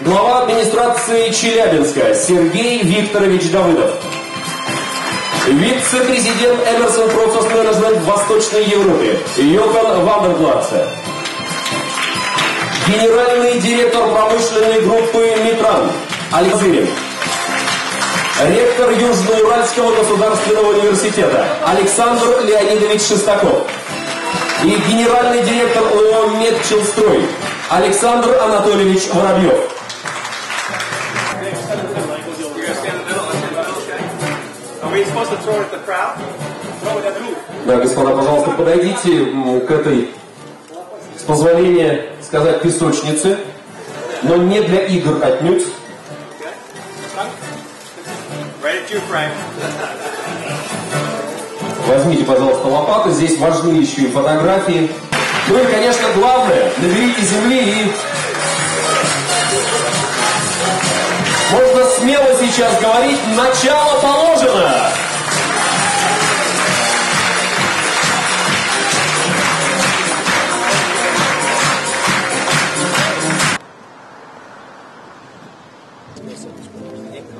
Глава администрации Челябинска Сергей Викторович Давыдов. Вице-президент Эмерсон Процесс Менеджмент в Восточной Европе Йохан Вандерплатце. Генеральный директор промышленной группы «Митран» Алексей Ректор Южноуральского государственного университета Александр Леонидович Шестаков. И генеральный директор ООО «Медчелстрой» Александр Анатольевич Воробьев. Да, господа, пожалуйста, подойдите к этой, с позволения сказать, песочнице, но не для игр отнюдь возьмите, пожалуйста, лопату, здесь важны еще и фотографии. Ну и, конечно, главное, наберите земли и... Можно смело сейчас говорить, начало положено! Thank